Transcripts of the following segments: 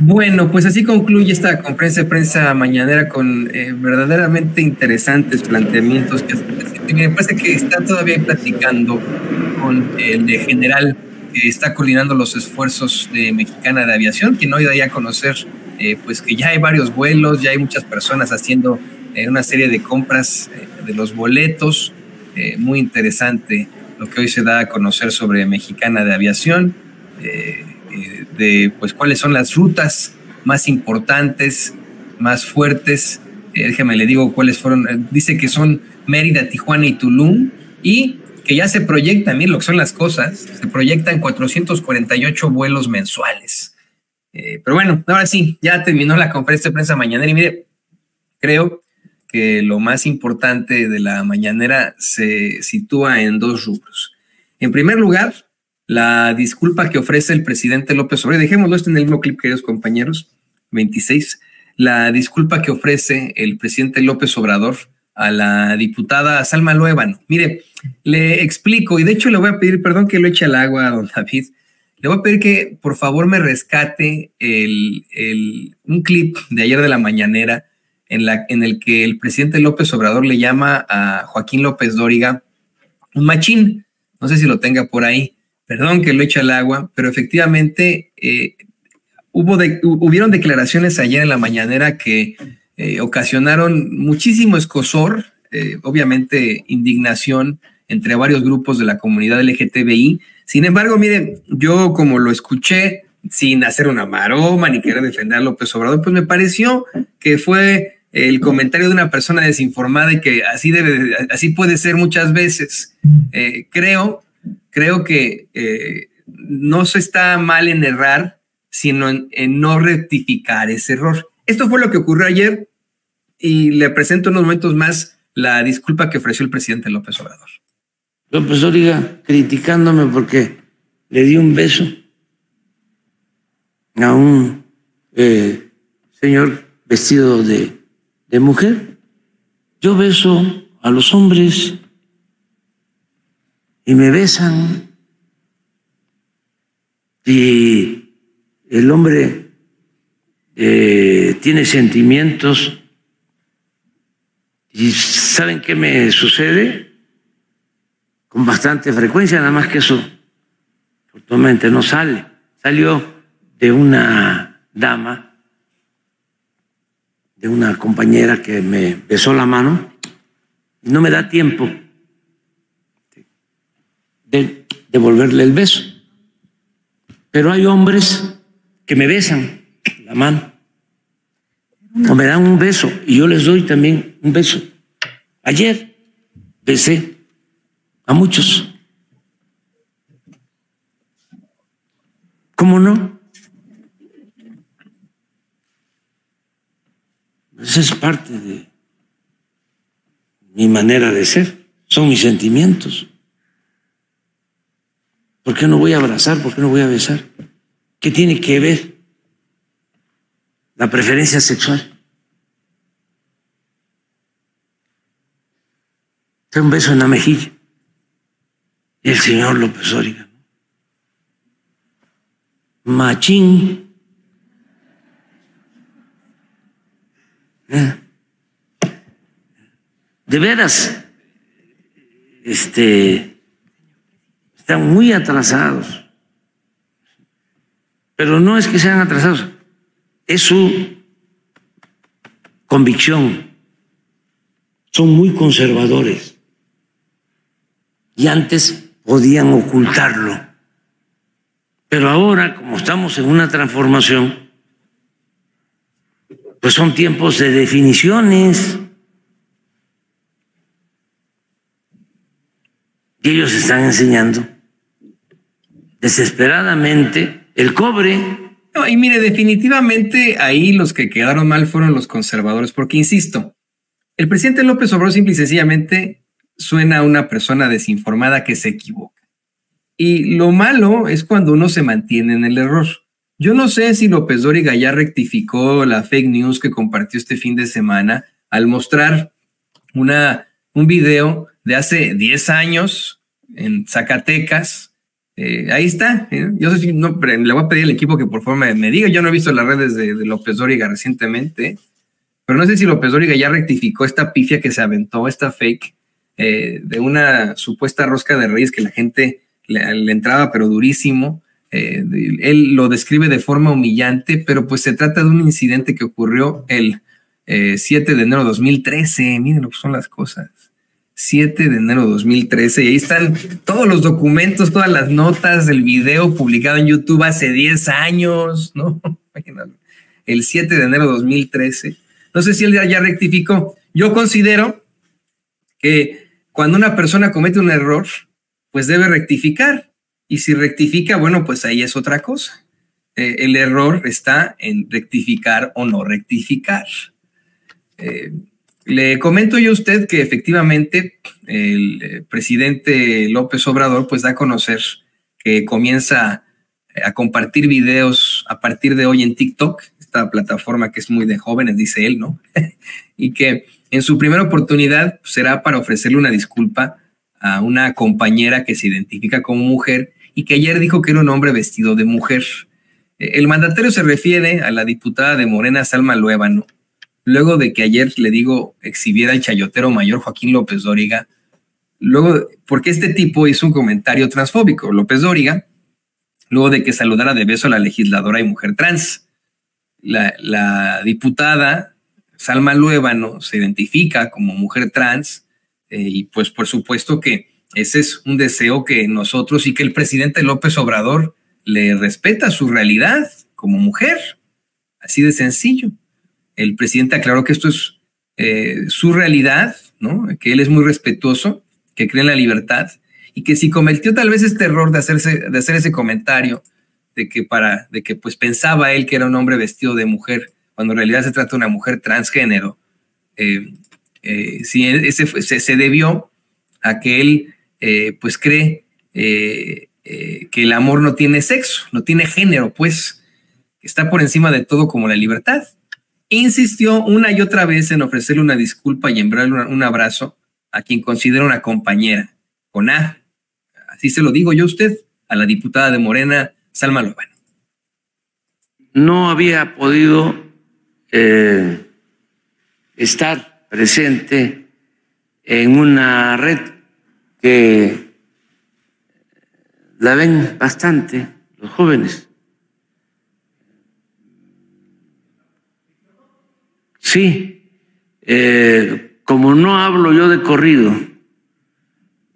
Bueno, pues así concluye esta conferencia de prensa mañanera con eh, verdaderamente interesantes planteamientos que me parece que está todavía platicando con el de general que está coordinando los esfuerzos de Mexicana de Aviación, quien hoy da a conocer eh, pues que ya hay varios vuelos, ya hay muchas personas haciendo eh, una serie de compras de los boletos, muy interesante lo que hoy se da a conocer sobre Mexicana de Aviación de pues cuáles son las rutas más importantes, más fuertes. Eh, déjeme le digo cuáles fueron. Eh, dice que son Mérida, Tijuana y Tulum y que ya se proyectan, miren lo que son las cosas, se proyectan 448 vuelos mensuales. Eh, pero bueno, ahora sí, ya terminó la conferencia de prensa mañanera y mire, creo que lo más importante de la mañanera se sitúa en dos rubros. En primer lugar, la disculpa que ofrece el presidente López Obrador, dejémoslo esto en el mismo clip, queridos compañeros, 26, la disculpa que ofrece el presidente López Obrador a la diputada Salma Luébano. Mire, le explico, y de hecho le voy a pedir, perdón que lo eche al agua, don David, le voy a pedir que por favor me rescate el, un clip de ayer de la mañanera en, la, en el que el presidente López Obrador le llama a Joaquín López Dóriga un machín. No sé si lo tenga por ahí. Perdón que lo eche al agua, pero efectivamente eh, hubo hubieron declaraciones ayer en la mañanera que eh, ocasionaron muchísimo escosor, eh, obviamente indignación entre varios grupos de la comunidad LGTBI. Sin embargo, miren, yo como lo escuché, sin hacer una maroma ni querer defender a López Obrador, pues me pareció que fue el comentario de una persona desinformada y que así debe, así puede ser muchas veces. creo creo que eh, no se está mal en errar, sino en, no rectificar ese error. Esto fue lo que ocurrió ayer y le presento unos momentos más la disculpa que ofreció el presidente López Obrador. López Obrador criticándome porque le di un beso a un eh, señor vestido de, de mujer. Yo beso a los hombres y me besan. Y el hombre eh, tiene sentimientos. ¿Y saben qué me sucede? Con bastante frecuencia, nada más que eso totalmente no sale. Salió de una dama, de una compañera que me besó la mano, y no me da tiempo de devolverle el beso. Pero hay hombres que me besan la mano o me dan un beso y yo les doy también un beso. Ayer besé a muchos. ¿Cómo no? Esa es parte de mi manera de ser, son mis sentimientos. ¿Por qué no voy a abrazar? ¿Por qué no voy a besar? ¿Qué tiene que ver la preferencia sexual? un beso en la mejilla. El señor López Origa. Machín. ¿Eh? De veras, este, están muy atrasados. Pero no es que sean atrasados, es su convicción. Son muy conservadores. Y antes podían ocultarlo. Pero ahora, como estamos en una transformación, pues son tiempos de definiciones. Y ellos están enseñando desesperadamente el cobre. y mire, definitivamente ahí los que quedaron mal fueron los conservadores, porque insisto, el presidente López Obrador simple y sencillamente suena a una persona desinformada que se equivoca. Y lo malo es cuando uno se mantiene en el error. Yo no sé si López Dóriga ya rectificó la fake news que compartió este fin de semana al mostrar una, un video de hace 10 años en Zacatecas, Eh, ahí está. ¿eh? Yo sé si no, le voy a pedir al equipo que por favor me, diga. Yo no he visto las redes de, López Dóriga recientemente, pero no sé si López Dóriga ya rectificó esta pifia que se aventó, esta fake, eh, de una supuesta rosca de reyes que la gente le, entraba, pero durísimo. él lo describe de forma humillante, pero pues se trata de un incidente que ocurrió el 7 de enero de 2013. Miren lo que son las cosas. 7 de enero de 2013. Y ahí están todos los documentos, todas las notas del video publicado en YouTube hace 10 años, ¿no? El 7 de enero de 2013. No sé si él ya rectificó. Yo considero que cuando una persona comete un error, pues debe rectificar. Y si rectifica, bueno, pues ahí es otra cosa. Eh, el error está en rectificar o no rectificar. Eh, le comento yo a usted que efectivamente el eh, presidente López Obrador pues da a conocer que comienza a compartir videos a partir de hoy en TikTok, esta plataforma que es muy de jóvenes, dice él, ¿no? y que en su primera oportunidad será para ofrecerle una disculpa a una compañera que se identifica como mujer y que ayer dijo que era un hombre vestido de mujer. El mandatario se refiere a la diputada de Morena, Salma Luébano, luego de que ayer le digo exhibiera el chayotero mayor Joaquín López Dóriga, luego, porque este tipo hizo un comentario transfóbico, López Dóriga, luego de que saludara de beso a la legisladora y mujer trans. La, diputada Salma Luébano se identifica como mujer trans eh, y pues por supuesto que ese es un deseo que nosotros y que el presidente López Obrador le respeta su realidad como mujer, así de sencillo el presidente aclaró que esto es eh, su realidad, ¿no? que él es muy respetuoso, que cree en la libertad y que si cometió tal vez este error de, hacerse, de hacer ese comentario de que, para, de que pues pensaba él que era un hombre vestido de mujer, cuando en realidad se trata de una mujer transgénero, eh, eh, si ese se, se, debió a que él pues cree que el amor no tiene sexo, no tiene género, pues está por encima de todo como la libertad insistió una y otra vez en ofrecerle una disculpa y enviarle un abrazo a quien considera una compañera, con A. Así se lo digo yo a usted, a la diputada de Morena, Salma Lobano. No había podido eh, estar presente en una red que la ven bastante los jóvenes Sí, eh, como no hablo yo de corrido,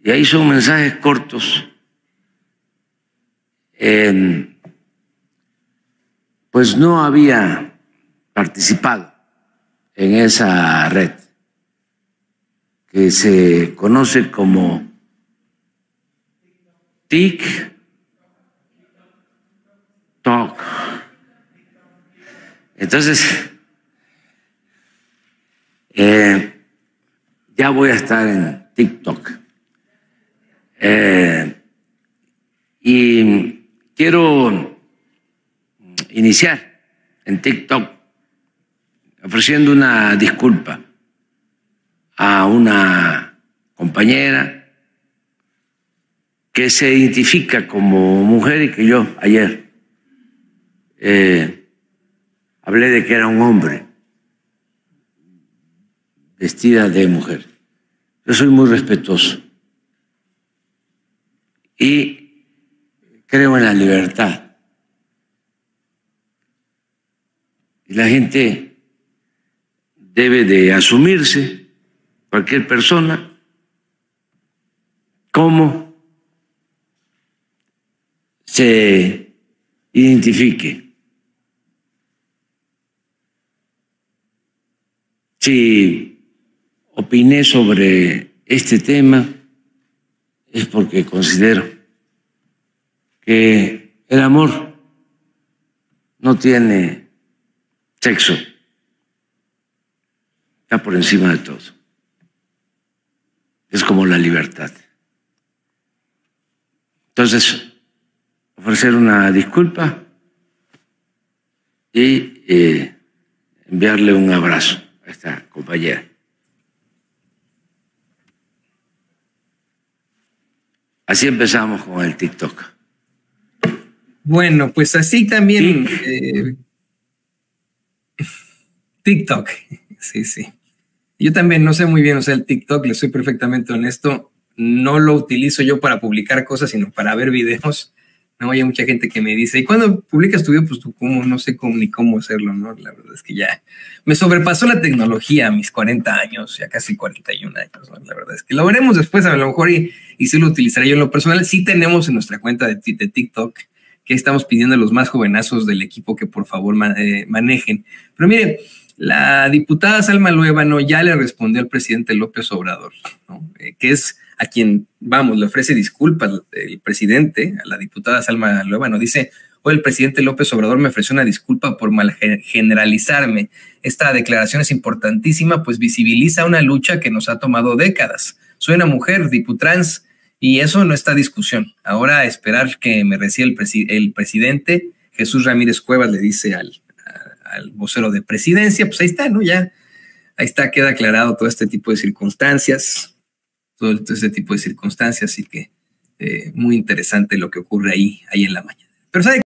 y ahí son mensajes cortos, pues no había participado en esa red que se conoce como TIC Talk. Entonces, eh, ya voy a estar en TikTok. Eh, y quiero iniciar en TikTok ofreciendo una disculpa a una compañera que se identifica como mujer y que yo ayer eh, hablé de que era un hombre vestida de mujer. Yo soy muy respetuoso y creo en la libertad. La gente debe de asumirse, cualquier persona, como se identifique. Si opiné sobre este tema es porque considero que el amor no tiene sexo, está por encima de todo. Es como la libertad. Entonces, ofrecer una disculpa y eh, enviarle un abrazo a esta compañera. Así empezamos con el TikTok. Bueno, pues así también eh, TikTok. Sí, sí. Yo también no sé muy bien usar el TikTok, le soy perfectamente honesto. No lo utilizo yo para publicar cosas, sino para ver videos. No, hay mucha gente que me dice, ¿y cuando publicas tu video? Pues tú, ¿cómo? No sé cómo ni cómo hacerlo, ¿no? La verdad es que ya me sobrepasó la tecnología a mis 40 años, ya casi 41 años, ¿no? La verdad es que lo veremos después, a lo mejor, y, y sí lo utilizaré yo en lo personal. Sí tenemos en nuestra cuenta de, TikTok que estamos pidiendo a los más jovenazos del equipo que por favor eh, manejen. Pero mire, la diputada Salma Luébano ya le respondió al presidente López Obrador, eh, que es a quien, vamos, le ofrece disculpas el presidente, a la diputada Salma Luébano. Dice, hoy el presidente López Obrador me ofreció una disculpa por mal generalizarme. Esta declaración es importantísima, pues visibiliza una lucha que nos ha tomado décadas. Soy una mujer diputrans y eso no está discusión. Ahora esperar que me reciba el, el presidente, Jesús Ramírez Cuevas le dice al, al vocero de presidencia, pues ahí está, ¿no? Ya, ahí está, queda aclarado todo este tipo de circunstancias, todo este tipo de circunstancias, así que eh, muy interesante lo que ocurre ahí, ahí en la mañana. Pero ¿sabe